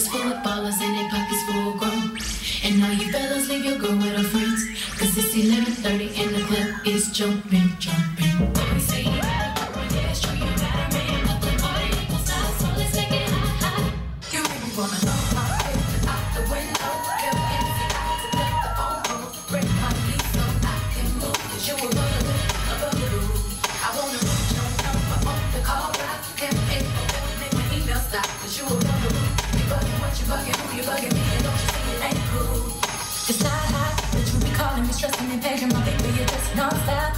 is full of ballers and their pockets full grown. And now you fellas leave your girl with her friends. Cause it's 11.30 and the club is jumping, jumping. You it's true, you a man. But the party stop, so let's make it hot, hot. You wanna know. It's not hot that you be calling me, stressing and paging my baby, you're just non-stop.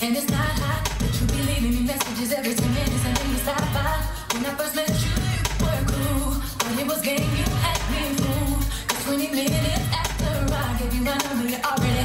And it's not hot that you be leaving me messages every 10 minutes and then you stop by. When I first met you, you were cool. But it was game, you had me fooled. Cause 20 minutes after I gave you my number, you already